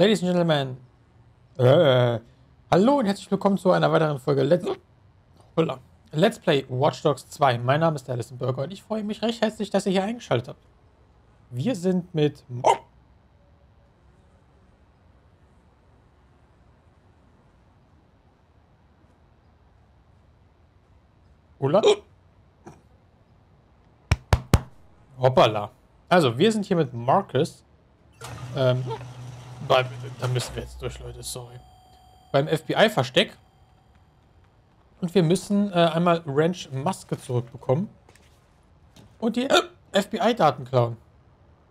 Ladies and Gentlemen, äh, hallo und herzlich willkommen zu einer weiteren Folge Let's, Let's Play Watch Dogs 2. Mein Name ist Alison Burger und ich freue mich recht herzlich, dass ihr hier eingeschaltet habt. Wir sind mit... Oh. Ulla? Hoppala. Also, wir sind hier mit Marcus. Ähm, beim, da müssen wir jetzt durch, Leute, sorry. Beim FBI-Versteck. Und wir müssen äh, einmal Ranch Maske zurückbekommen. Und die äh, FBI-Daten klauen.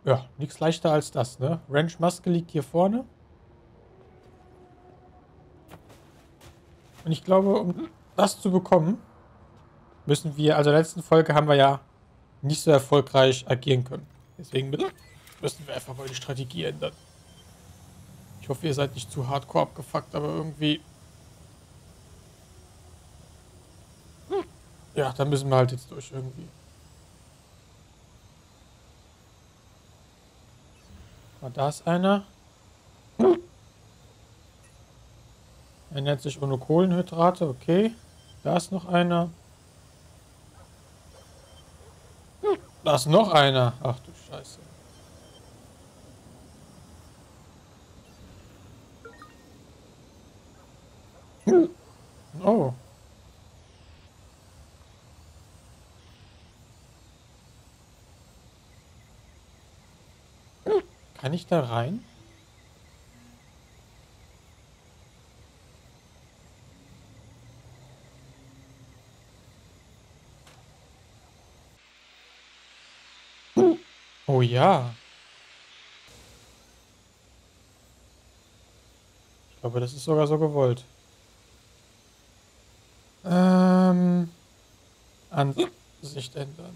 Ja, nichts leichter als das, ne? Ranch Maske liegt hier vorne. Und ich glaube, um das zu bekommen, müssen wir, also in der letzten Folge haben wir ja nicht so erfolgreich agieren können. Deswegen müssen wir einfach mal die Strategie ändern. Ich hoffe, ihr seid nicht zu hardcore abgefuckt, aber irgendwie... Ja, da müssen wir halt jetzt durch irgendwie. Ah, da ist einer. Er nennt sich ohne Kohlenhydrate, okay. Da ist noch einer. Da ist noch einer. Ach du Scheiße. Oh. Kann ich da rein? Oh ja. Ich glaube, das ist sogar so gewollt. Ähm, Ansicht ändern.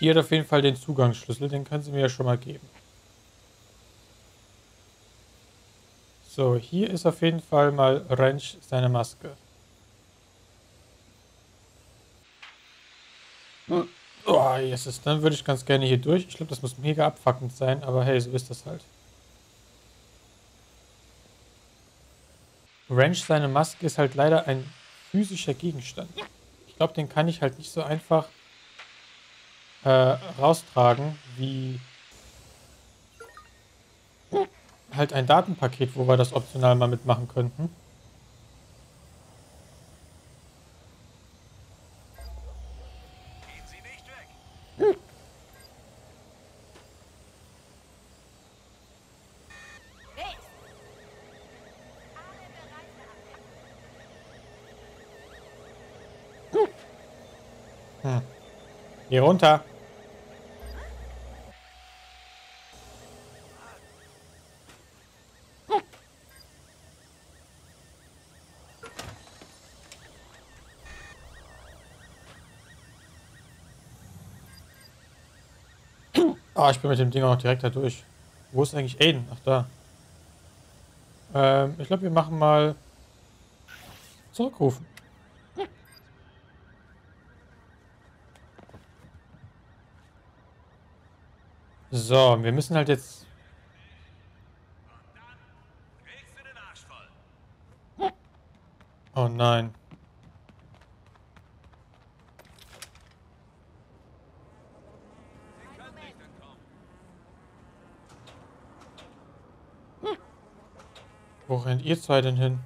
Die hat auf jeden Fall den Zugangsschlüssel, den können sie mir ja schon mal geben. So, hier ist auf jeden Fall mal Wrench seine Maske. Oh, Jesus, dann würde ich ganz gerne hier durch. Ich glaube, das muss mega abfuckend sein, aber hey, so ist das halt. Wrench, seine Maske ist halt leider ein physischer Gegenstand. Ich glaube, den kann ich halt nicht so einfach äh, raustragen, wie halt ein Datenpaket, wo wir das optional mal mitmachen könnten. Geh runter. Ah, ich bin mit dem Ding auch direkt da durch. Wo ist eigentlich Aiden? Ach, da. Ähm, ich glaube, wir machen mal zurückrufen. So, wir müssen halt jetzt... Oh nein. Wo rennt ihr zwei denn hin?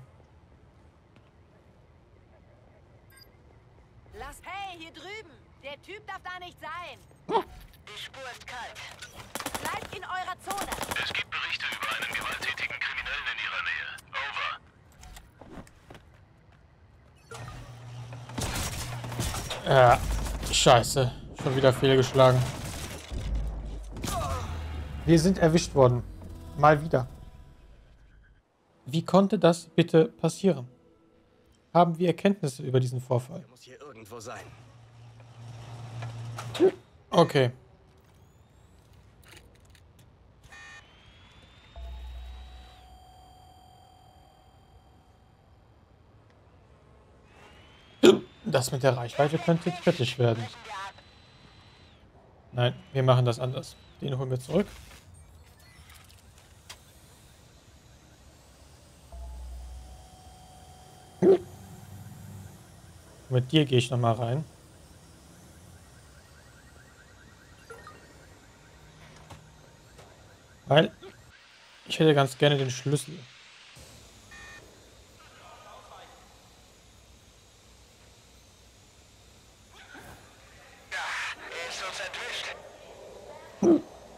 Ja, scheiße. Schon wieder fehlgeschlagen. Wir sind erwischt worden. Mal wieder. Wie konnte das bitte passieren? Haben wir Erkenntnisse über diesen Vorfall? Er muss hier irgendwo sein. Okay. Das mit der Reichweite könnte kritisch werden. Nein, wir machen das anders. Den holen wir zurück. Mit dir gehe ich nochmal rein. Weil ich hätte ganz gerne den Schlüssel. Er ist uns entwischt.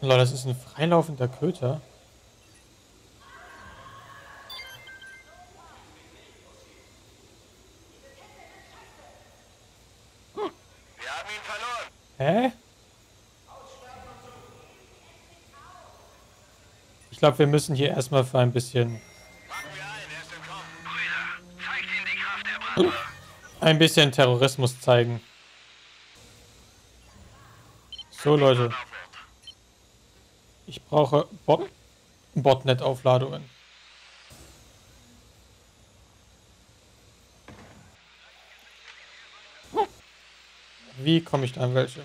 Lol, das ist ein freilaufender Köter. Wir haben ihn verloren. Hä? Ich glaube, wir müssen hier erstmal für ein bisschen ein bisschen Terrorismus zeigen. So Leute, ich brauche Bot Botnet-Aufladungen. Wie komme ich da an welche?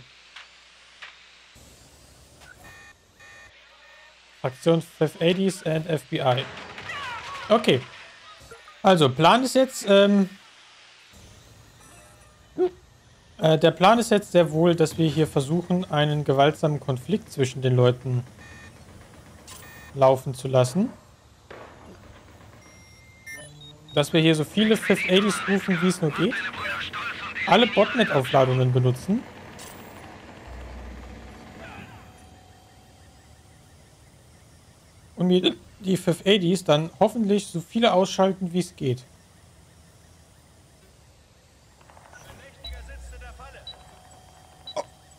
Fraktion 580s and FBI. Okay. Also, Plan ist jetzt, ähm, äh, der Plan ist jetzt sehr wohl, dass wir hier versuchen, einen gewaltsamen Konflikt zwischen den Leuten laufen zu lassen. Dass wir hier so viele 580s rufen, wie es nur geht. Alle Botnet-Aufladungen benutzen. Und mir die 580s dann hoffentlich so viele ausschalten, wie es geht.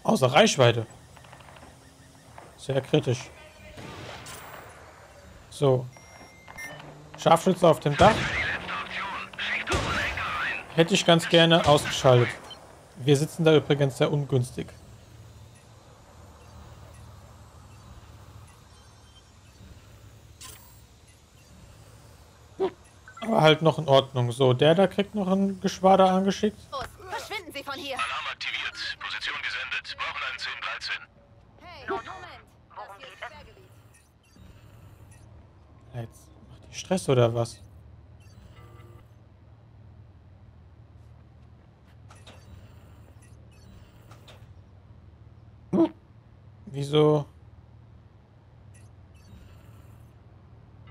Außer Reichweite. Sehr kritisch. So. Scharfschütze auf dem Dach. Hätte ich ganz gerne ausgeschaltet. Wir sitzen da übrigens sehr ungünstig. Aber halt noch in Ordnung. So, der da kriegt noch ein Geschwader angeschickt. Los, verschwinden Sie von hier. Alarm Stress oder was? Wieso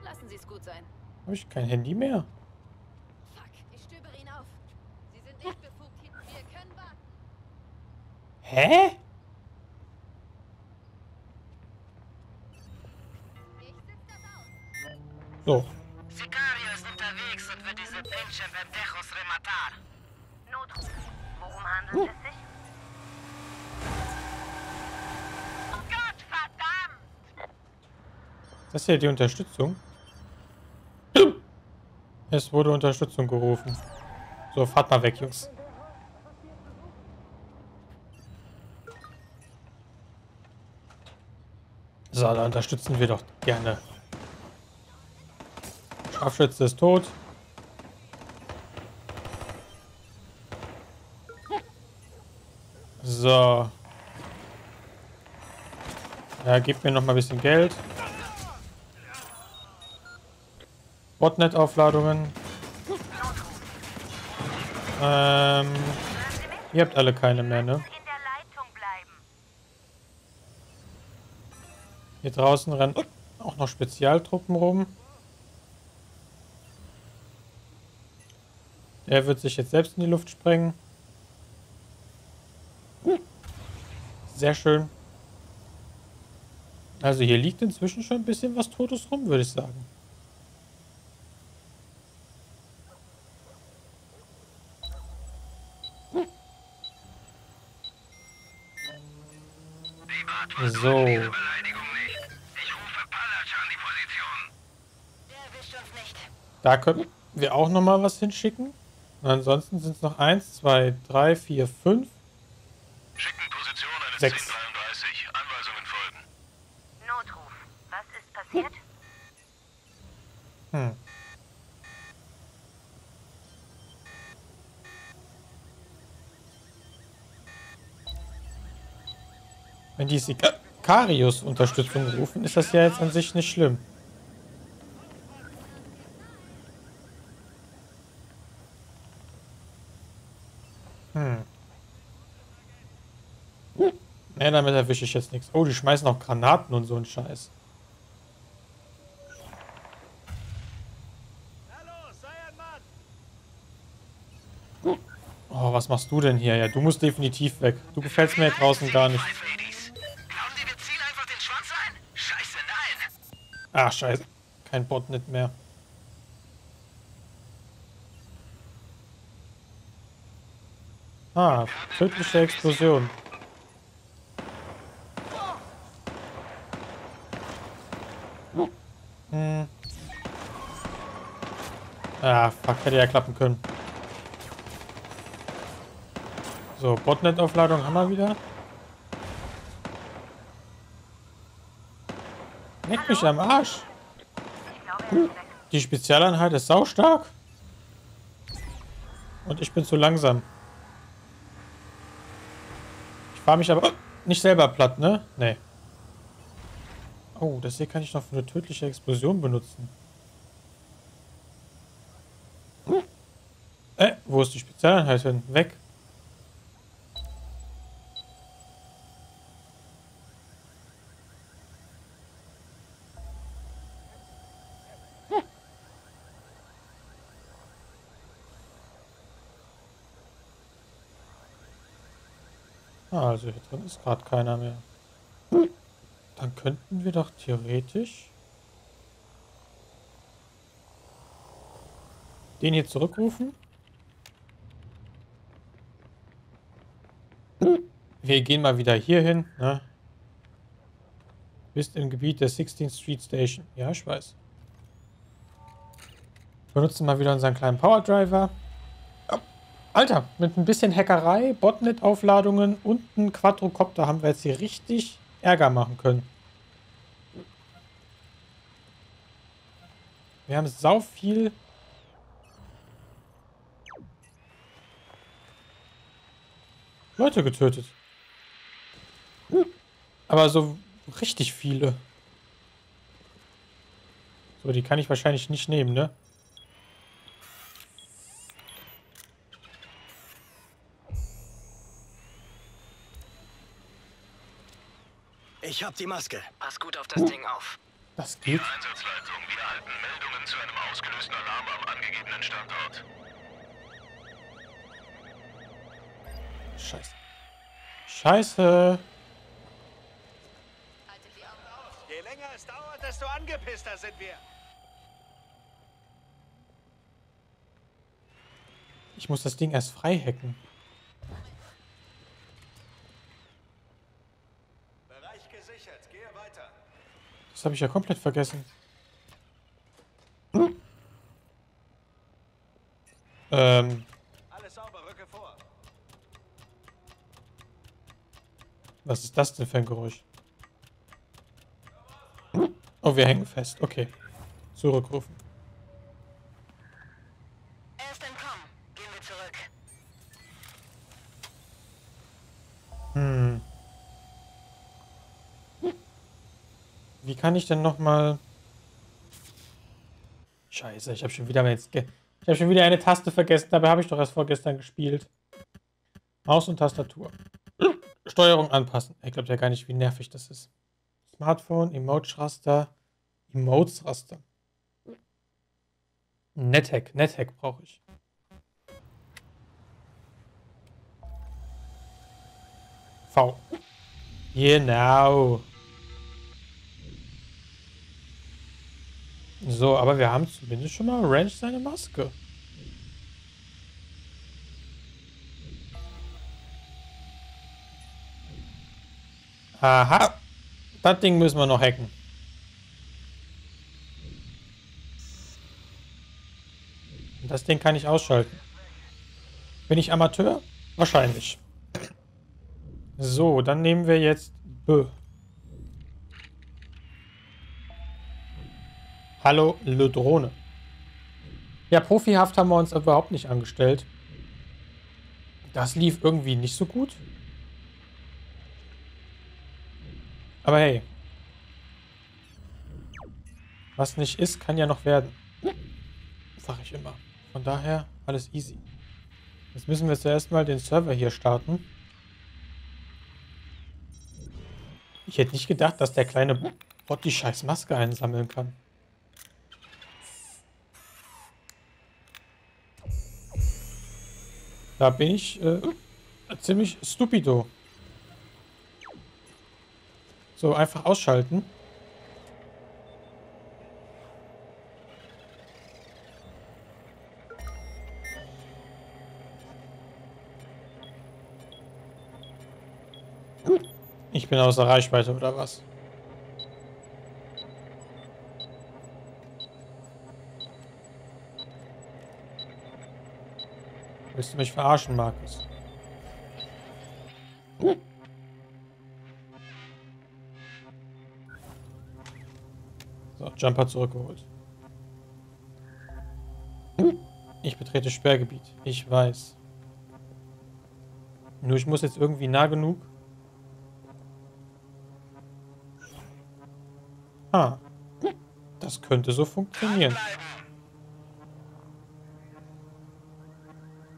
Lassen Sie es gut sein. habe ich kein Handy mehr? Fuck, ich stöbere ihn auf. Sie sind nicht befugt. Wir können warten. Hä? So. Pinche Pendejos rematar. Notruf. Worum handelt es sich? Gott verdammt! Das ist ja die Unterstützung. Es wurde Unterstützung gerufen. So, fahrt mal weg, Jungs. So, da unterstützen wir doch gerne. Scharfschütze ist tot. So. Ja, gib mir noch mal ein bisschen Geld. Botnet-Aufladungen. Ähm, ihr habt alle keine mehr, ne? Hier draußen rennen auch noch Spezialtruppen rum. Der wird sich jetzt selbst in die Luft sprengen. Sehr schön. Also hier liegt inzwischen schon ein bisschen was Totes rum, würde ich sagen. So. Da können wir auch noch mal was hinschicken. Und ansonsten sind es noch 1, 2, 3, 4, 5. Sechs. 1033. Anweisungen folgen. Notruf. Was ist passiert? Hm. Wenn die Sicarius Unterstützung rufen, ist das ja jetzt an sich nicht schlimm. Ne, damit erwische ich jetzt nichts. Oh, die schmeißen auch Granaten und so einen Scheiß. Oh, was machst du denn hier? Ja, du musst definitiv weg. Du gefällst mir draußen gar nicht. Ach, scheiße. Kein Botnet mehr. Ah, tödliche Explosion. Hm. Ah, fuck, hätte ja klappen können. So, Botnet-Aufladung haben wir wieder. Leck mich am Arsch. Die Spezialeinheit ist saustark. Und ich bin zu langsam. Ich fahre mich aber nicht selber platt, ne? Nee. Oh, das hier kann ich noch für eine tödliche Explosion benutzen. Äh, wo ist die Spezialeinheit hin? Weg. Ah, also hier drin ist gerade keiner mehr. Dann könnten wir doch theoretisch den hier zurückrufen. Wir gehen mal wieder hier hin. Ne? Bist im Gebiet der 16th Street Station. Ja, ich weiß. Benutzen mal wieder unseren kleinen Power Driver. Alter, mit ein bisschen Hackerei, Botnet-Aufladungen und einem Quadrocopter haben wir jetzt hier richtig Ärger machen können. Wir haben sau viel... Leute getötet. Aber so richtig viele. So, die kann ich wahrscheinlich nicht nehmen, ne? Ich hab die Maske. Pass gut auf das Ding auf. Das geht. Einsatzleitung, wir erhalten Meldungen zu einem ausgelösten Alarm am angegebenen Standort. Scheiße. Scheiße. Je länger es dauert, desto angepisster sind wir. Ich muss das Ding erst frei hacken. Bereich gesichert. Gehe weiter. Das habe ich ja komplett vergessen. Ähm, rücke vor. was ist das denn für ein Geräusch? Oh, wir hängen fest. Okay. Zurückrufen. Er ist entkommen. Gehen wir zurück. Hm. Wie kann ich denn noch mal... Scheiße, ich habe schon wieder jetzt... Ich habe schon wieder eine Taste vergessen. Dabei habe ich doch erst vorgestern gespielt. Maus und Tastatur. Steuerung anpassen. Ich glaube ja gar nicht, wie nervig das ist. Smartphone, Emotes-Raster, Emotes-Raster. NetHack, NetHack brauche ich. V. Genau. So, aber wir haben zumindest schon mal Ranch seine Maske. Aha. Das Ding müssen wir noch hacken. Das Ding kann ich ausschalten. Bin ich Amateur? Wahrscheinlich. So, dann nehmen wir jetzt B. Hallo, Le Drohne. Ja, profihaft haben wir uns überhaupt nicht angestellt. Das lief irgendwie nicht so gut. Aber hey. Was nicht ist, kann ja noch werden. Sag ich immer. Von daher alles easy. Jetzt müssen wir zuerst mal den Server hier starten. Ich hätte nicht gedacht, dass der kleine Bot die scheiß Maske einsammeln kann. Da bin ich äh, ziemlich stupido. So, einfach ausschalten. Ich bin außer Reichweite, oder was? Willst du mich verarschen, Markus? So, Jumper zurückgeholt. Ich betrete Sperrgebiet. Ich weiß. Nur ich muss jetzt irgendwie nah genug Ah. Das könnte so funktionieren.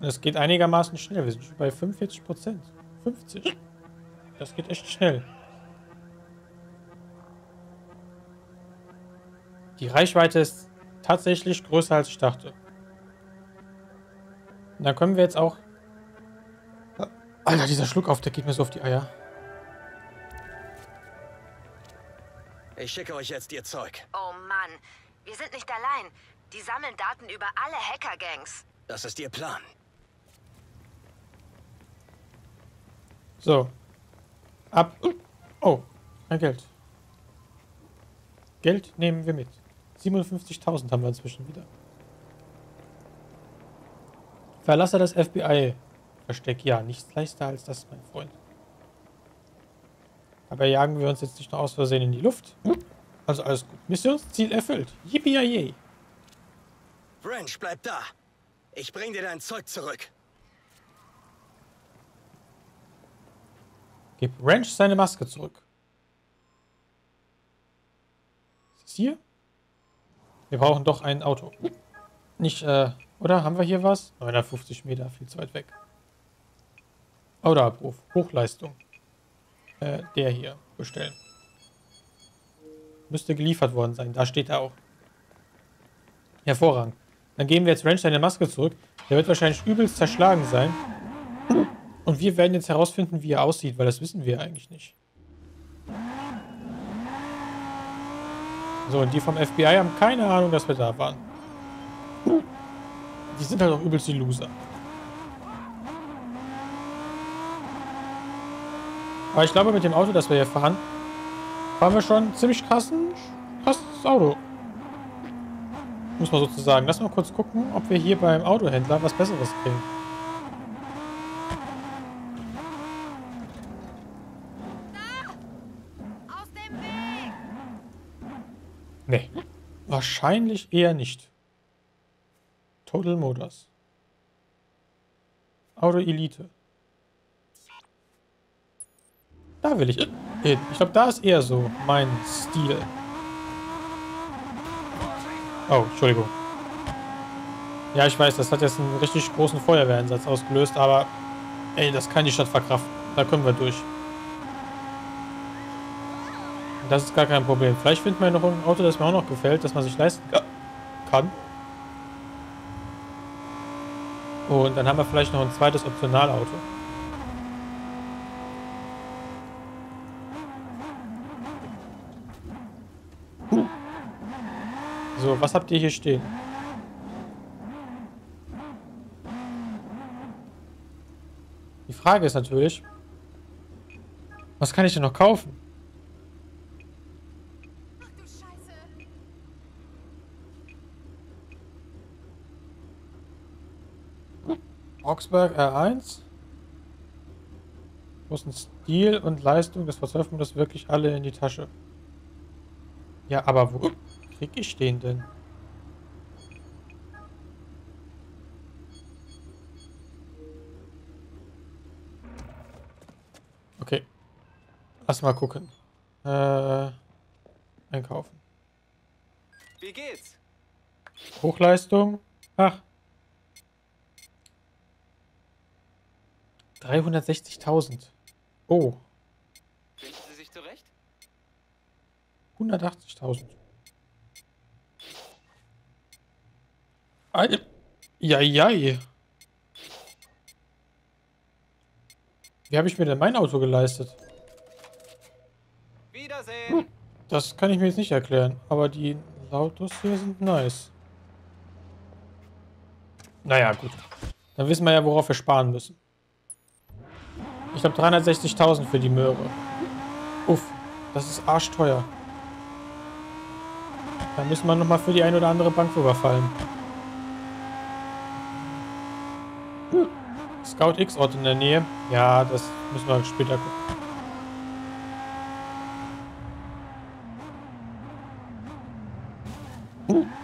Es geht einigermaßen schnell. Wir sind schon bei 45 Prozent. 50. Das geht echt schnell. Die Reichweite ist tatsächlich größer als ich dachte. Und dann können wir jetzt auch... Alter, dieser Schluck auf, der geht mir so auf die Eier. Ich schicke euch jetzt ihr Zeug. Oh Mann, wir sind nicht allein. Die sammeln Daten über alle Hacker-Gangs. Das ist ihr Plan. So. Ab. Oh, mein Geld. Geld nehmen wir mit. 57.000 haben wir inzwischen wieder. Verlasse das FBI-Versteck. Ja, nichts leichter als das, mein Freund. Aber jagen wir uns jetzt nicht noch aus Versehen in die Luft. Also alles gut. Missionsziel erfüllt. Yippie Branch, bleib da. Ich bring dir dein Zeug zurück. Gib Ranch seine Maske zurück. Ist es hier? Wir brauchen doch ein Auto. Nicht, äh, oder? Haben wir hier was? 950 Meter, viel zu weit weg. Autoabruf, Hochleistung. Äh, der hier bestellen. Müsste geliefert worden sein. Da steht er auch. Hervorragend. Dann geben wir jetzt Ranch seine Maske zurück. Der wird wahrscheinlich übelst zerschlagen sein. Und wir werden jetzt herausfinden, wie er aussieht, weil das wissen wir eigentlich nicht. So, und die vom FBI haben keine Ahnung, dass wir da waren. Die sind halt auch übelst die Loser. Aber ich glaube, mit dem Auto, das wir hier fahren, fahren wir schon ziemlich krassen, krasses Auto. Muss man sozusagen. Lass mal kurz gucken, ob wir hier beim Autohändler was Besseres kriegen. Nee. Wahrscheinlich eher nicht. Total Motors. Auto Elite. Da will ich hin. Ich glaube, da ist eher so mein Stil. Oh, Entschuldigung. Ja, ich weiß, das hat jetzt einen richtig großen Feuerwehreinsatz ausgelöst, aber ey, das kann die Stadt verkraften. Da können wir durch. Das ist gar kein Problem. Vielleicht finden wir noch ein Auto, das mir auch noch gefällt, das man sich leisten kann. Und dann haben wir vielleicht noch ein zweites Optionalauto. So, was habt ihr hier stehen? Die Frage ist natürlich, was kann ich denn noch kaufen? Ach du Scheiße. Augsburg R1. Großen Stil und Leistung des Verzweiflungsmodus wirklich alle in die Tasche. Ja, aber wo krieg ich den denn? Okay. Lass mal gucken. Äh, einkaufen. Wie geht's? Hochleistung. Ach. 360.000. Oh. Finden Sie sich zurecht? 180.000. Ei- Jai. Wie habe ich mir denn mein Auto geleistet? Wiedersehen. Das kann ich mir jetzt nicht erklären. Aber die Autos hier sind nice. Naja, gut. Dann wissen wir ja, worauf wir sparen müssen. Ich glaube 360.000 für die Möhre. Uff, das ist arschteuer. Da müssen wir nochmal für die ein oder andere Bank überfallen. Scout X-Ort in der Nähe. Ja, das müssen wir später gucken.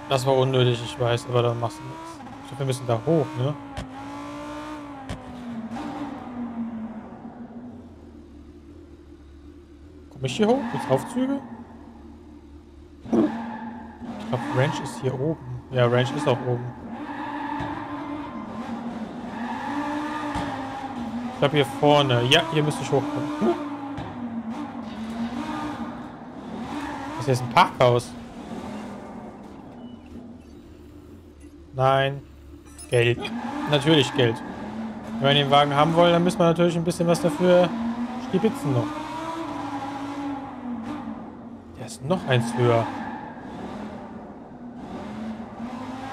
Das war unnötig, ich weiß, aber dann machst du nichts. Ich glaube, wir müssen da hoch, ne? Komme ich hier hoch? Gibt's Aufzüge? Ich glaube, Ranch ist hier oben. Ja, Ranch ist auch oben. Ich glaube, hier vorne. Ja, hier müsste ich hochkommen. Hm. Das hier ist ein Parkhaus. Nein. Geld. Natürlich Geld. Wenn wir den Wagen haben wollen, dann müssen wir natürlich ein bisschen was dafür stibitzen noch. Der ist noch eins höher.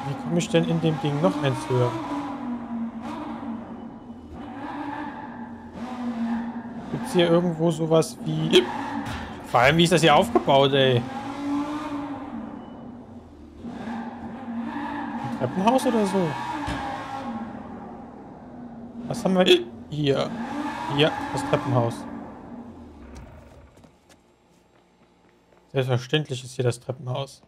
Wie komme ich denn in dem Ding noch eins höher? Gibt es hier irgendwo sowas wie... Vor allem, wie ist das hier aufgebaut, ey? Ein Treppenhaus oder so? Was haben wir hier? Hier, das Treppenhaus. Selbstverständlich ist hier das Treppenhaus.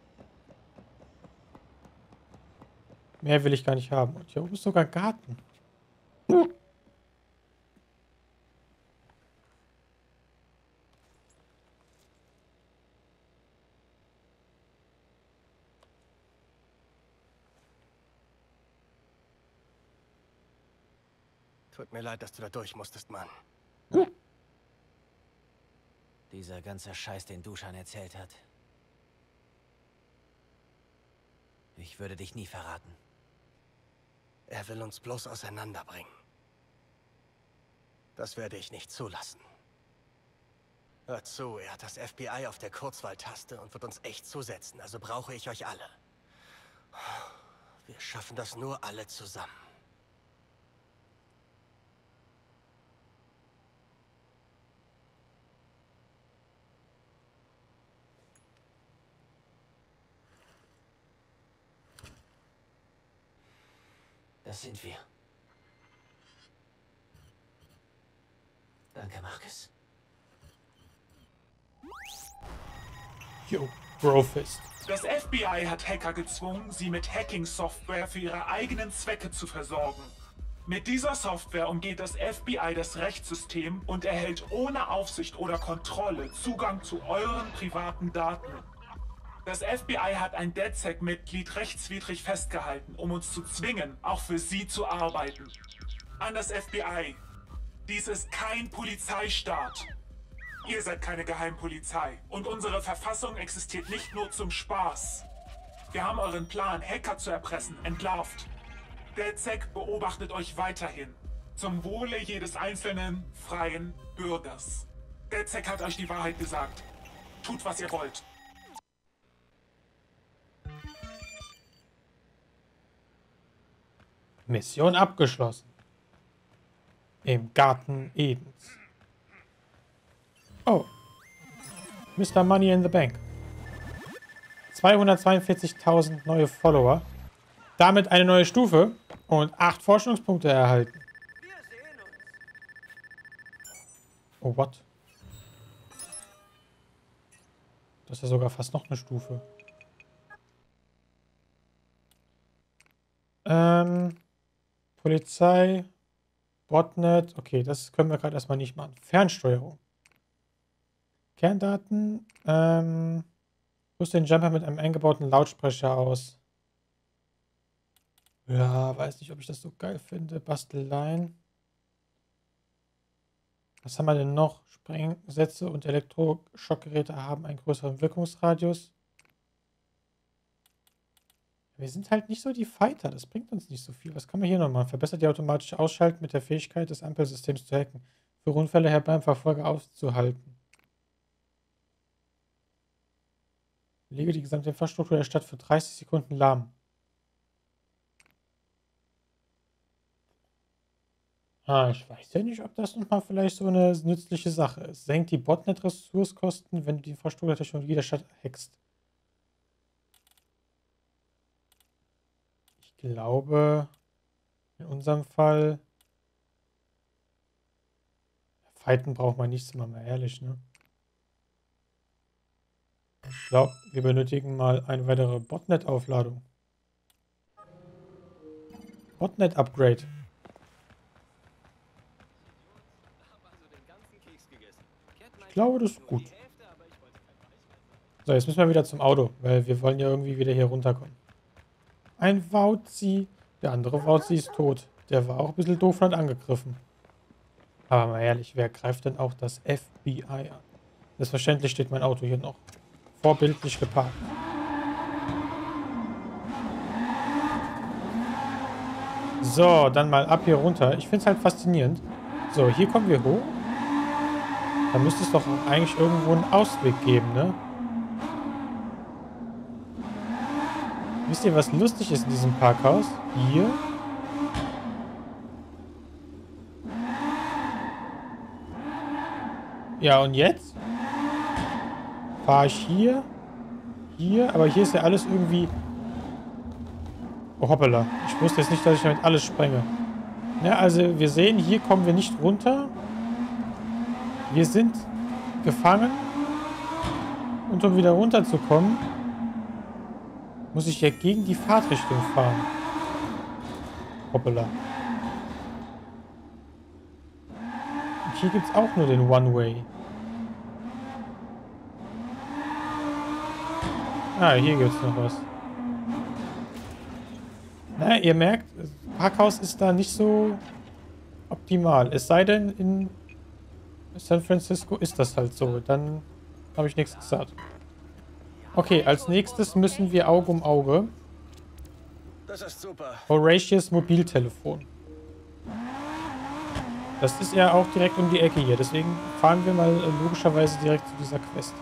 Mehr will ich gar nicht haben. Und hier oben ist sogar ein Garten. Tut mir leid, dass du da durch musstest, Mann. Dieser ganze Scheiß, den Duschan erzählt hat. Ich würde dich nie verraten. Er will uns bloß auseinanderbringen. Das werde ich nicht zulassen. Hört zu, er hat das FBI auf der Kurzwahltaste und wird uns echt zusetzen, also brauche ich euch alle. Wir schaffen das nur alle zusammen. Das sind wir. Danke, Marcus. Yo, Brofist. Das FBI hat Hacker gezwungen, sie mit Hacking-Software für ihre eigenen Zwecke zu versorgen. Mit dieser Software umgeht das FBI das Rechtssystem und erhält ohne Aufsicht oder Kontrolle Zugang zu euren privaten Daten. Das FBI hat ein DedSec-Mitglied rechtswidrig festgehalten, um uns zu zwingen, auch für sie zu arbeiten. An das FBI. Dies ist kein Polizeistaat. Ihr seid keine Geheimpolizei und unsere Verfassung existiert nicht nur zum Spaß. Wir haben euren Plan, Hacker zu erpressen, entlarvt. DedSec beobachtet euch weiterhin. Zum Wohle jedes einzelnen, freien Bürgers. DedSec hat euch die Wahrheit gesagt. Tut, was ihr wollt. Mission abgeschlossen. Im Garten Edens. Oh. Mr. Money in the Bank. 242.000 neue Follower. Damit eine neue Stufe und 8 Forschungspunkte erhalten. Oh, what? Das ist ja sogar fast noch eine Stufe. Ähm, Polizei, Botnet. Okay, das können wir gerade erstmal nicht machen. Fernsteuerung. Kerndaten. Ähm, rüste den Jumper mit einem eingebauten Lautsprecher aus. Ja, weiß nicht, ob ich das so geil finde. Basteleien. Was haben wir denn noch? Sprengsätze und Elektroschockgeräte haben einen größeren Wirkungsradius. Wir sind halt nicht so die Fighter. Das bringt uns nicht so viel. Was kann man hier noch machen? Verbessert die automatische Ausschalten mit der Fähigkeit des Ampelsystems zu hacken. Für Unfälle her beim Verfolger aufzuhalten. Lege die gesamte Infrastruktur der Stadt für 30 Sekunden lahm. Ah, ich weiß ja nicht, ob das nochmal vielleicht so eine nützliche Sache ist. Senkt die Botnet-Ressourcekosten, wenn du die Infrastruktur der Technologie der Stadt hackst. Glaube, in unserem Fall... Fighten braucht man nichts, mal mal ehrlich, ne? Ich glaube, wir benötigen mal eine weitere Botnet-Aufladung. Botnet-Upgrade. Ich glaube, das ist gut. So, jetzt müssen wir wieder zum Auto, weil wir wollen ja irgendwie wieder hier runterkommen. Ein Wauzi. Der andere Wauzi ist tot. Der war auch ein bisschen doof und hat angegriffen. Aber mal ehrlich, wer greift denn auch das FBI an? Selbstverständlich steht mein Auto hier noch vorbildlich geparkt. So, dann mal ab hier runter. Ich finde es halt faszinierend. So, hier kommen wir hoch. Da müsste es doch eigentlich irgendwo einen Ausweg geben, ne? Wisst ihr, was lustig ist in diesem Parkhaus? Hier. Ja, und jetzt? Fahre ich hier? Hier? Aber hier ist ja alles irgendwie... Oh, hoppala. Ich wusste jetzt nicht, dass ich damit alles sprenge. Ja, also wir sehen, hier kommen wir nicht runter. Wir sind gefangen. Und um wieder runterzukommen, muss ich ja gegen die Fahrtrichtung fahren. Hoppala. Und hier gibt es auch nur den One-Way. Ah, hier gibt es noch was. Na, ihr merkt, Parkhaus ist da nicht so optimal. Es sei denn, in San Francisco ist das halt so. Dann habe ich nichts gesagt. Okay, als nächstes müssen wir Auge um Auge. Das ist super. Horatius Mobiltelefon. Das ist ja auch direkt um die Ecke hier. Deswegen fahren wir mal äh, logischerweise direkt zu dieser Quest.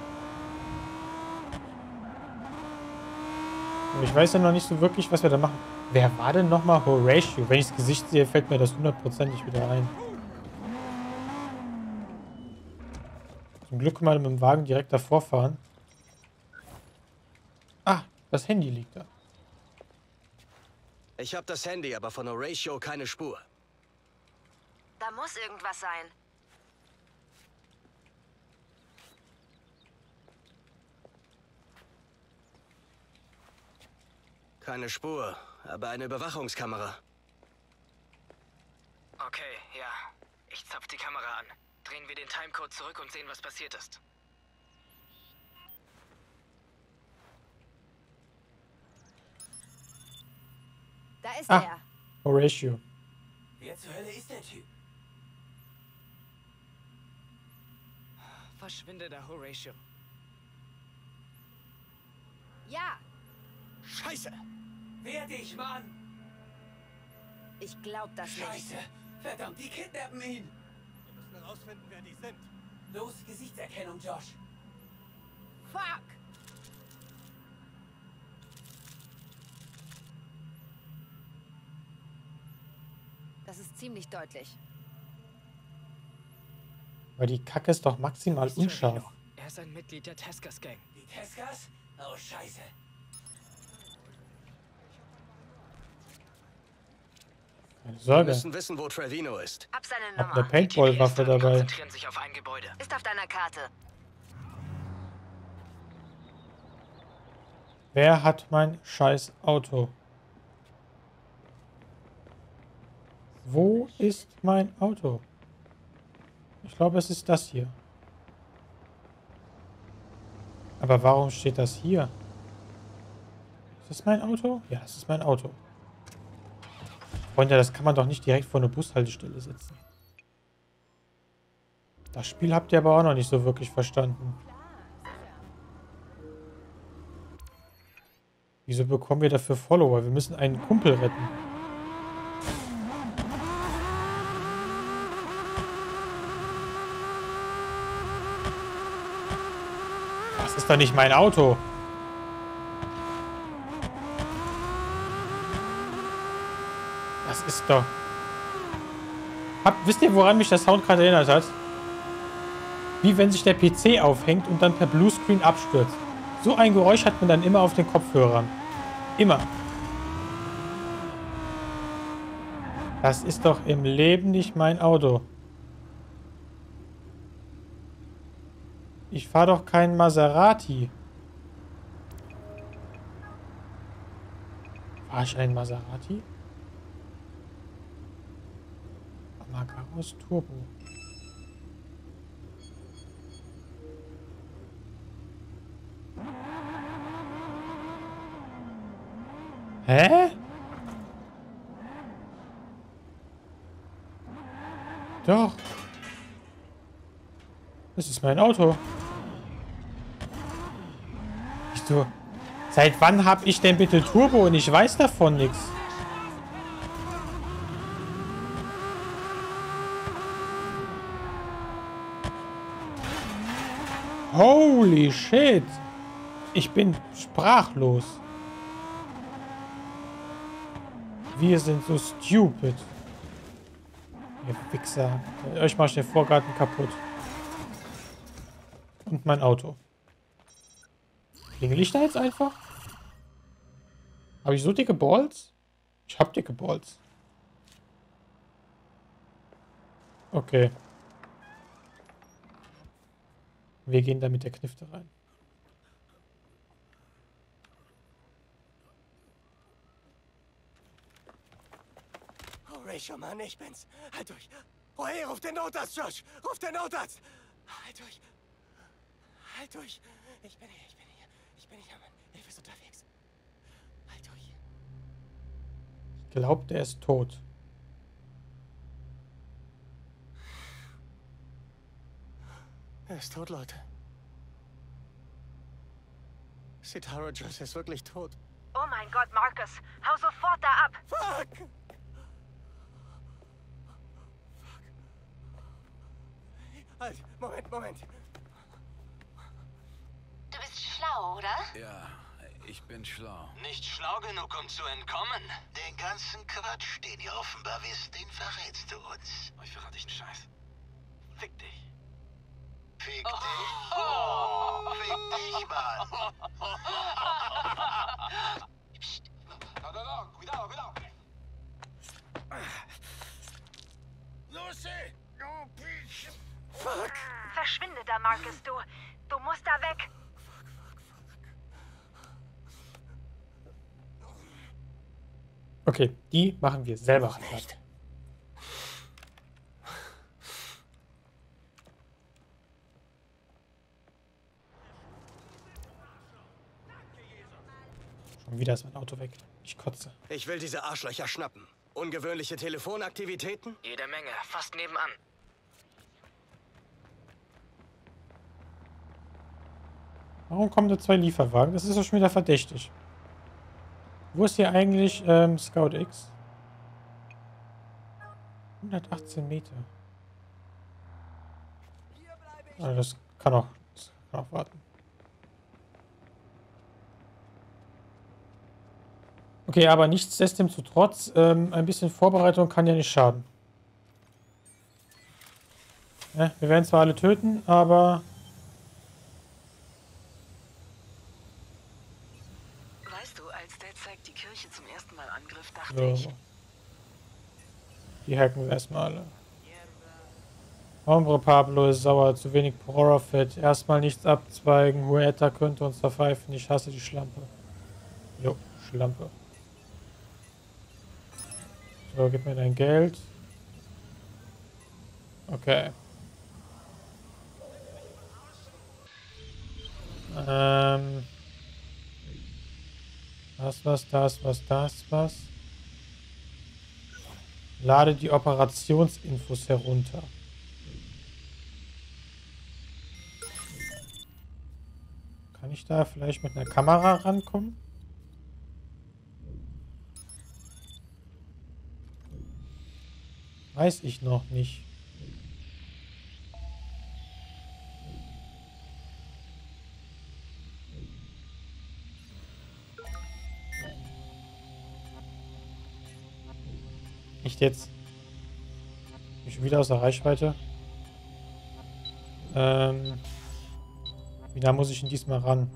Ich weiß ja noch nicht so wirklich, was wir da machen. Wer war denn nochmal Horatio? Wenn ich das Gesicht sehe, fällt mir das hundertprozentig wieder ein. Zum Glück mal mit dem Wagen direkt davor fahren. Das Handy liegt da. Ich habe das Handy, aber von Horatio keine Spur. Da muss irgendwas sein. Keine Spur, aber eine Überwachungskamera. Okay, ja. Ich zapf die Kamera an. Drehen wir den Timecode zurück und sehen, was passiert ist. Da ist Ah. er. Horatio. Wer zur Hölle ist der Typ? Verschwinde da, Horatio. Ja, Scheiße! Wehr dich, Mann! ich glaub das nicht. Verdammt, die kidnappen ihn! Wir müssen herausfinden, wer die sind. Los, Gesichtserkennung, Josh. Fuck! Das ist ziemlich deutlich. Weil die Kacke ist doch maximal unscharf. Er ist ein Mitglied der Teskas Gang. Die Teskas? Oh, scheiße. Keine Wir Sorge. müssen wissen, wo Trevino ist. Hab seine Hab Nummer. eine Paintball-Waffe dabei. konzentrieren sich auf ein Gebäude. Ist auf deiner Karte. Wer hat mein scheiß Auto? Wo ist mein Auto? Ich glaube, es ist das hier. Aber warum steht das hier? Ist das mein Auto? Ja, das ist mein Auto. Freunde, das kann man doch nicht direkt vor eine Bushaltestelle setzen. Das Spiel habt ihr aber auch noch nicht so wirklich verstanden. Wieso bekommen wir dafür Follower? Wir müssen einen Kumpel retten. Ist doch nicht mein Auto. Das ist doch... Hab, wisst ihr, woran mich der Sound gerade erinnert hat? Wie wenn sich der PC aufhängt und dann per Bluescreen abstürzt. So ein Geräusch hat man dann immer auf den Kopfhörern. Immer. Das ist doch im Leben nicht mein Auto. Ich fahre doch keinen Maserati. War ich ein Maserati? Magaros Turbo. Hä? Doch. Das ist mein Auto. Wieso? Seit wann habe ich denn bitte Turbo und ich weiß davon nichts? Holy shit. Ich bin sprachlos. Wir sind so stupid. Ihr Wichser. Euch mache ich den Vorgarten kaputt. Und mein Auto. Klingel ich da jetzt einfach? Habe ich so dicke Balls? Ich habe dicke Balls. Okay. Wir gehen da mit der Knifte rein. Rachel, Mann, ich bin's. Halt durch. Oh, hey, ruf den Notarzt, Josh. Ruf den Notarzt. Halt durch. Halt durch. Ich bin hier, ich. Ich bin hier, Mann. Hilfe ist unterwegs. Halt durch. Ich glaube, der ist tot. Er ist tot, Leute. Sitara Josh ist wirklich tot. Oh mein Gott, Marcus. Hau sofort da ab. Fuck! Halt, Moment, Moment. Du bist schlau, oder? Ja, ich bin schlau. Nicht schlau genug, um zu entkommen. Den ganzen Quatsch, den ihr offenbar wisst, den verrätst du uns. Euch verrate ich einen Scheiß. Fick dich. Fick dich. Oh, fick dich, Mann. No, no, no, cuidado, cuidado. Lucy! Bitch! Fuck! Verschwinde da, Marcus, du. Du musst da weg. Okay, die machen wir selber. Nicht. Schon wieder ist mein Auto weg. Ich kotze. Ich will diese Arschlöcher schnappen. Ungewöhnliche Telefonaktivitäten? Jede Menge. Fast nebenan. Warum kommen da zwei Lieferwagen? Das ist doch schon wieder verdächtig. Wo ist hier eigentlich ähm, Scout X? 118 Meter. Also das kann auch, das kann auch warten. Okay, aber nichtsdestotrotz, ähm, ein bisschen Vorbereitung kann ja nicht schaden. Ja, wir werden zwar alle töten, aber Weißt du, als Dead die Kirche zum ersten Mal angriff, dachte So. Die hacken wir erstmal alle. Hombre Pablo ist sauer, zu wenig Horrorfett. Erstmal nichts abzweigen. Huerta könnte uns verpfeifen. Ich hasse die Schlampe. Jo, Schlampe. So, gib mir dein Geld. Okay. Ähm. Das was, das was, das was. Lade die Operationsinfos herunter. Kann ich da vielleicht mit einer Kamera rankommen? Weiß ich noch nicht. Nicht jetzt. Bin schon wieder aus der Reichweite. Ähm. Wie nah muss ich denn diesmal ran?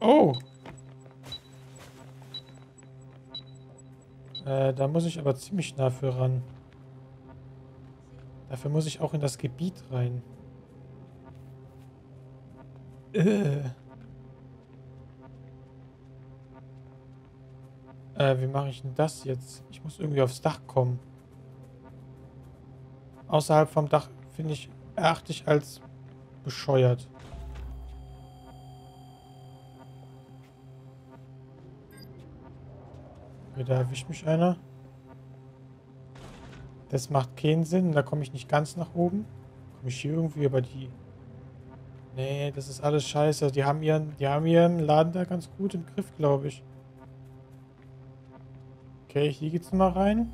Oh! Äh, da muss ich aber ziemlich nah für ran. Dafür muss ich auch in das Gebiet rein. Äh. Äh, wie mache ich denn das jetzt? Ich muss irgendwie aufs Dach kommen. Außerhalb vom Dach finde ich, erachte ich als bescheuert. Okay, da erwischt mich einer. Das macht keinen Sinn. Da komme ich nicht ganz nach oben. Komme ich hier irgendwie über die... Nee, das ist alles scheiße. Die haben ihren, die haben ihren Laden da ganz gut im Griff, glaube ich. Okay, hier geht's mal rein.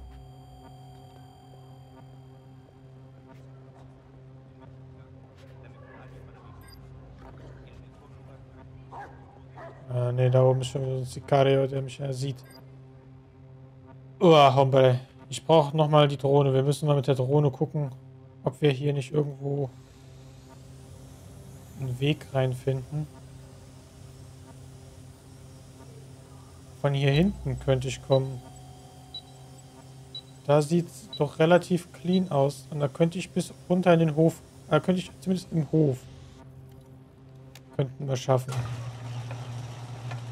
Ah, ne, da oben ist schon ein Sicario, der mich ja sieht. Oh, Hombre. Ich brauche nochmal die Drohne. Wir müssen mal mit der Drohne gucken, ob wir hier nicht irgendwo einen Weg reinfinden. Von hier hinten könnte ich kommen. Da sieht es doch relativ clean aus. Und da könnte ich bis runter in den Hof. Da könnte ich zumindest im Hof. Könnten wir schaffen.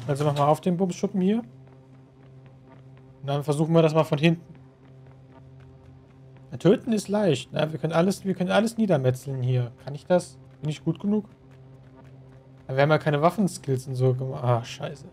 Also nochmal auf den Bumsschuppen hier. Und dann versuchen wir das mal von hinten. Töten ist leicht. Ne? Wir, können alles, wir können alles niedermetzeln hier. Kann ich das? Bin ich gut genug? Wir haben ja keine Waffenskills und so gemacht. Ah, scheiße.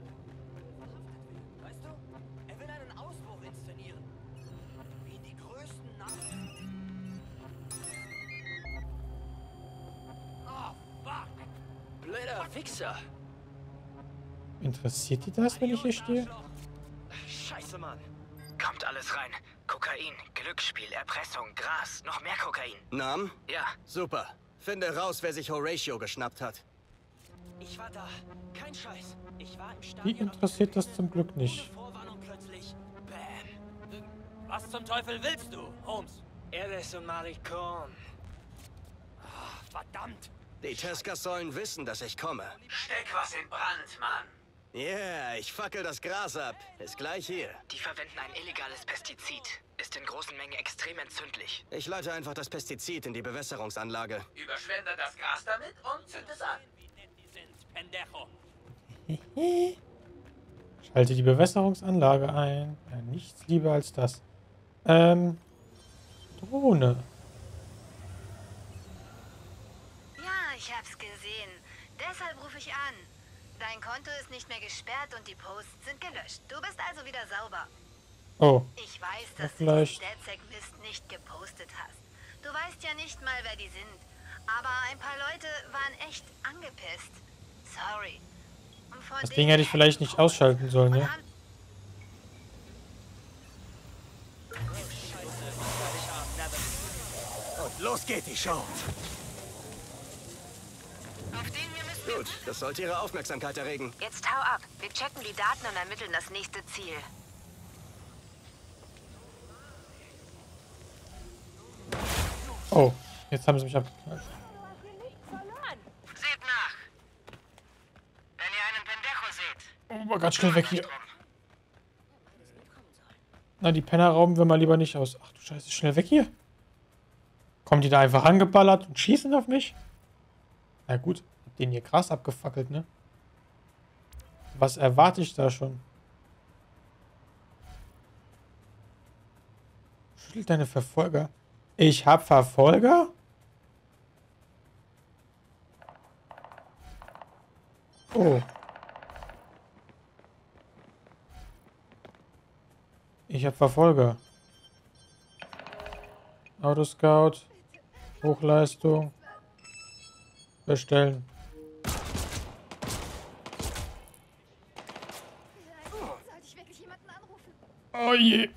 Interessiert die das, wenn ich hier stehe? Scheiße, Mann. Kommt alles rein. Kokain, Glücksspiel, Erpressung, Gras, noch mehr Kokain. Namen? Ja, Super. Finde raus, wer sich Horatio geschnappt hat. ich war da. Kein Scheiß. Ich war im Die Stadion. interessiert das zum Glück nicht. Vorwarnung plötzlich. Bam. Was zum Teufel willst du, Holmes? Eres un maricón. Verdammt! Die Teskas sollen wissen, dass ich komme. Steck was in Brand, Mann. Yeah, ich fackel das Gras ab. Ist gleich hier. Die verwenden ein illegales Pestizid. Ist in großen Mengen extrem entzündlich. Ich leite einfach das Pestizid in die Bewässerungsanlage. Überschwende das Gras damit und zünd es an. Wie nett die sind, Pendejo. Schalte die Bewässerungsanlage ein. Ja, nichts lieber als das. Ähm, Drohne. Ja, ich hab's gesehen. Deshalb rufe ich an. Dein Konto ist nicht mehr gesperrt und die Posts sind gelöscht. Du bist also wieder sauber. Oh, Ich weiß, Ja, dass du vielleicht. den DedSec-Mist nicht gepostet hast. Du weißt ja nicht mal, wer die sind. Aber ein paar Leute waren echt angepisst. Sorry. Und vor das Ding hätte ich vielleicht nicht ausschalten sollen, haben Und los geht die Show. Auf den wir müssen. Gut, das sollte Ihre Aufmerksamkeit erregen. Jetzt hau ab. Wir checken die Daten und ermitteln das nächste Ziel. Oh, jetzt haben sie mich abgeknallt. Seht nach. Wenn ihr einen Pendejo seht. Oh, ganz schnell weg hier. Na, die Penner rauben wir mal lieber nicht aus. Ach du Scheiße, schnell weg hier. Kommen die da einfach angeballert und schießen auf mich? Na gut, hab denen hier krass abgefackelt, ne? Was erwarte ich da schon? Schüttelt deine Verfolger. Ich hab Verfolger? Oh. Ich habe Verfolger. Autoscout. Hochleistung. Bestellen. Sollte ich wirklich jemanden anrufen? Oh je.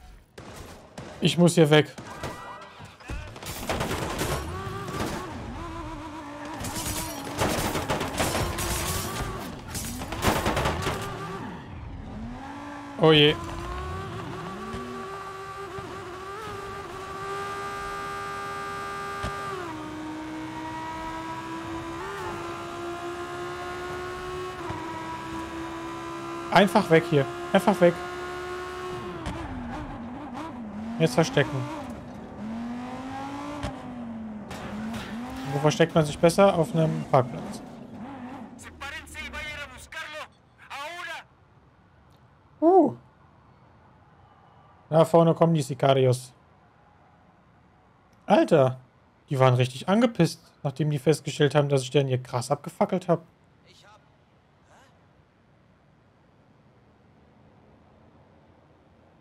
Ich muss hier weg. Oh je. Einfach weg hier. Einfach weg. Jetzt verstecken. Wo versteckt man sich besser? Auf einem Parkplatz. Uh. Da vorne kommen die Sicarios. Alter. Die waren richtig angepisst, nachdem die festgestellt haben, dass ich den hier krass abgefackelt habe.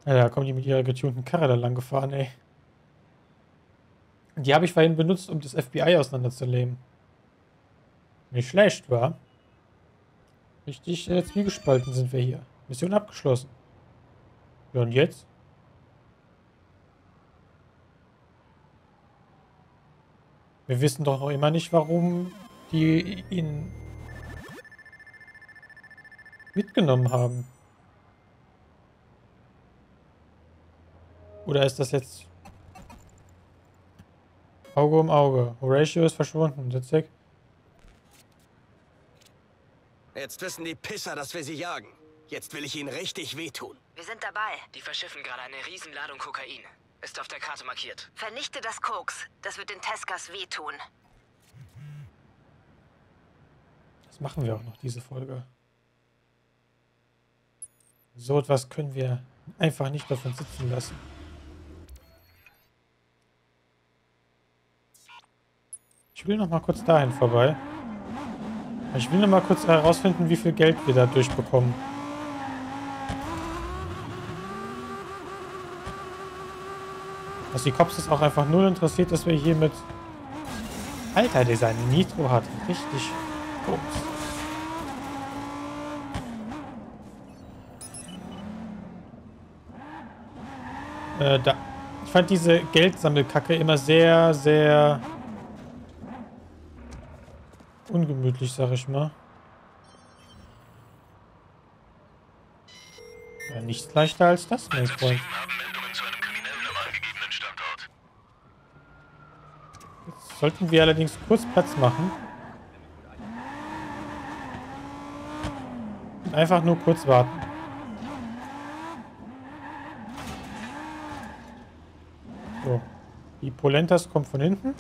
Ja, da kommen die mit ihrer getunten Karre da lang gefahren, ey. Die habe ich vorhin benutzt, um das FBI auseinanderzunehmen. Nicht schlecht, wa? Richtig äh, zwiegespalten sind wir hier. Mission abgeschlossen. Ja, und jetzt? Wir wissen doch noch immer nicht, warum die ihn mitgenommen haben. Oder ist das jetzt Auge um Auge? Horatio ist verschwunden. Sitzt weg. Jetzt wissen die Pisser, dass wir sie jagen. Jetzt will ich ihnen richtig wehtun. Wir sind dabei. Die verschiffen gerade eine Riesenladung Kokain. Ist auf der Karte markiert. Vernichte das Koks. Das wird den Teskas wehtun. Das machen wir auch noch, diese Folge. So etwas können wir einfach nicht davon sitzen lassen. Ich will noch mal kurz dahin vorbei. Ich will noch mal kurz herausfinden, wie viel Geld wir da durchbekommen. Was die Cops ist auch einfach null interessiert, dass wir hier mit... Alter, dieser Nitro hat richtig Koks. Äh, da. Ich fand diese Geldsammelkacke immer sehr, sehr ungemütlich, sag ich mal. Ja, nichts leichter als das, mein Freund. Jetzt sollten wir allerdings kurz Platz machen. Und einfach nur kurz warten. So. Die Polentas kommt von hinten.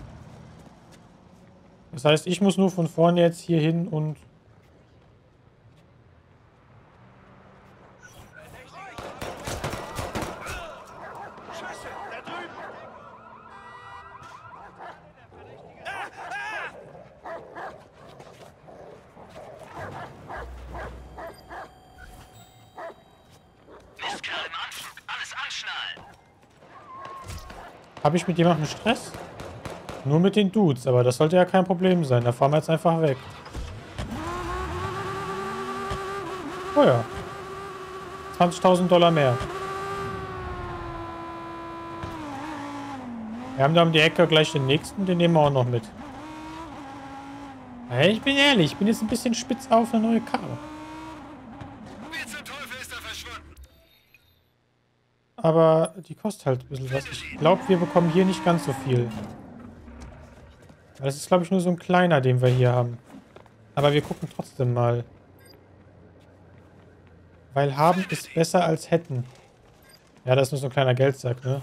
Das heißt, ich muss nur von vorne jetzt hier hin und... Habe ich mit jemandem Stress? Nur mit den Dudes, aber das sollte ja kein Problem sein. Da fahren wir jetzt einfach weg. Oh ja. 20.000 Dollar mehr. Wir haben da um die Ecke gleich den nächsten, den nehmen wir auch noch mit. Hey, ich bin ehrlich, ich bin jetzt ein bisschen spitz auf eine neue Karre. Wer zum Teufel ist da verschwunden? Aber die kostet halt ein bisschen was. Ich glaube, wir bekommen hier nicht ganz so viel. Das ist, glaube ich, nur so ein kleiner, den wir hier haben. Aber wir gucken trotzdem mal. Weil haben ist besser als hätten. Ja, das ist nur so ein kleiner Geldsack, ne?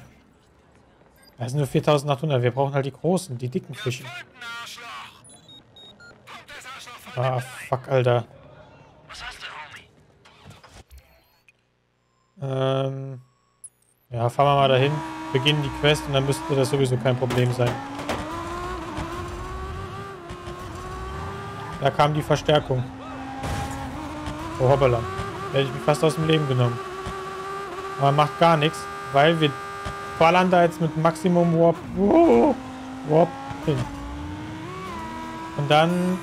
Das sind nur 4800. Wir brauchen halt die großen, die dicken Fische. Ah, fuck, Alter. Ähm... Ja, fahren wir mal dahin. Beginnen die Quest und dann müsste das sowieso kein Problem sein. Da kam die Verstärkung. Oh, hoppala. Hätte ich mich fast aus dem Leben genommen. Aber macht gar nichts, weil wir ballern da jetzt mit Maximum Warp, Warp hin. Und dann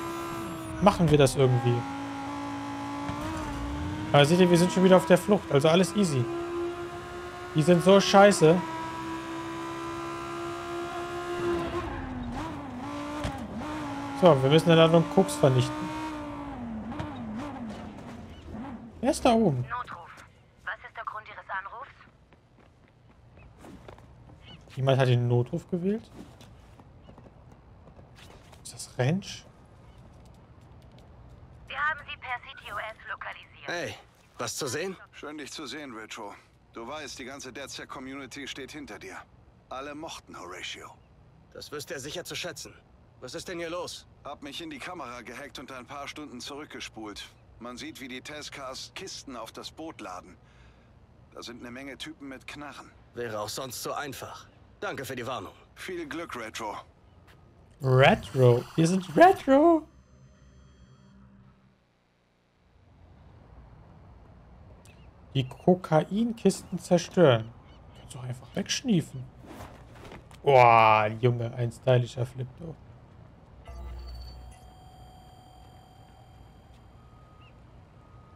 machen wir das irgendwie. Aber seht ihr, wir sind schon wieder auf der Flucht. Also alles easy. Die sind so scheiße. So, wir müssen dann noch Koks vernichten. Wer ist da oben? Notruf. Was ist der Grund Ihres Anrufs? Jemand hat den Notruf gewählt? Ist das Ranch? Wir haben Sie per CTOS lokalisiert. Hey, was zu sehen? Schön, dich zu sehen, Retro. Du weißt, die ganze DedSec-Community steht hinter dir. Alle mochten Horatio. Das wirst er sicher zu schätzen. Was ist denn hier los? Hab mich in die Kamera gehackt und ein paar Stunden zurückgespult. Man sieht, wie die Testcars Kisten auf das Boot laden. Da sind eine Menge Typen mit Knarren. Wäre auch sonst so einfach. Danke für die Warnung. Viel Glück, Retro. Retro. Wir sind Retro. Die Kokainkisten zerstören. Kannst doch einfach wegschniefen. Boah, Junge, ein stylischer Flip, doch.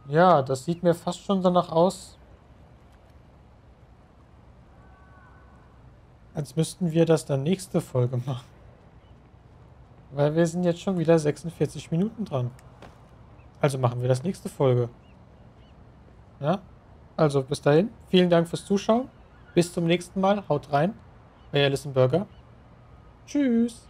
Ja, das sieht mir fast schon danach aus, als müssten wir das dann nächste Folge machen. Weil wir sind jetzt schon wieder 46 Minuten dran. Also machen wir das nächste Folge. Ja? Also bis dahin, vielen Dank fürs Zuschauen. Bis zum nächsten Mal. Haut rein. Euer Alison Burger. Tschüss.